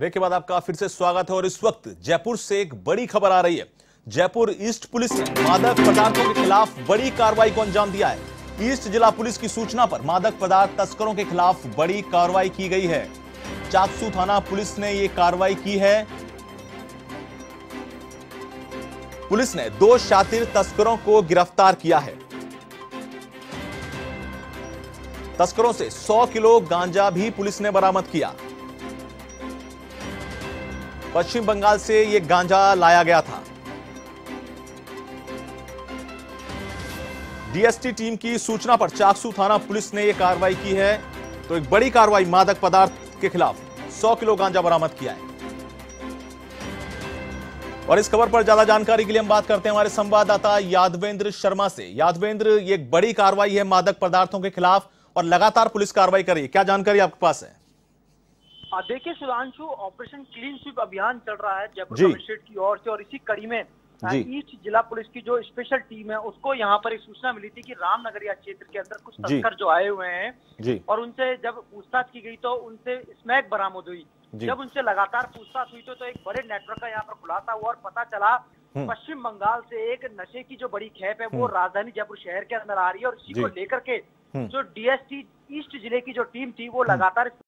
Break के बाद आपका फिर से स्वागत है और इस वक्त जयपुर से एक बड़ी खबर आ रही है। जयपुर ईस्ट पुलिस ने मादक पदार्थों के खिलाफ बड़ी कार्रवाई को अंजाम दिया है। ईस्ट जिला पुलिस की सूचना पर मादक पदार्थ तस्करों के खिलाफ बड़ी कार्रवाई की गई है। चाकसू थाना पुलिस ने यह कार्रवाई की है। पुलिस ने दो शातिर तस्करों को गिरफ़्तार किया है। तस्करों से 100 किलो गांजा भी पुलिस ने बरामद किया। पश्चिम बंगाल से ये गांजा लाया गया था। डीएसटी टीम की सूचना पर चाकसू थाना पुलिस ने यह कार्रवाई की है। तो एक बड़ी कार्रवाई मादक पदार्थ के खिलाफ 100 किलो गांजा बरामद किया है। और इस खबर पर ज़्यादा जानकारी के लिए हम बात करते हैं हमारे संवाददाता यादवेंद्र शर्मा से। यादवेंद्र, ये एक बड़ी कार्रवाई है मादक पदार्थों के खिलाफ और लगातार पुलिस कार्रवाई कर क्या जानकारी आपके पास है? देखिए सुधांशु ऑपरेशन क्लीन स्वीप अभियान चल रहा है जयपुर। कमिश्नरेट की ओर से और इसी कड़ी में ईस्ट जिला पुलिस की जो स्पेशल टीम है उसको यहाँ पर एक सूचना मिली थी कि रामनगरिया क्षेत्र के अंदर कुछ तस्कर जो आए हुए हैं और उनसे जब पूछताछ की गई तो उनसे स्मैक बरामद हुई। जब उनसे लगातार पूछताछ हुई तो, तो एक बड़े नेटवर्क का यहाँ पर खुलासा हुआ और पता चला हम्म। पश्चिम बंगाल से एक नशे की जो बड़ी खेप है वो राजधानी जयपुर शहर के अंदर आ रही है और इसी को लेकर के हम्म। जो डीएसटी ईस्ट ज़िले की जो टीम थी वो लगातार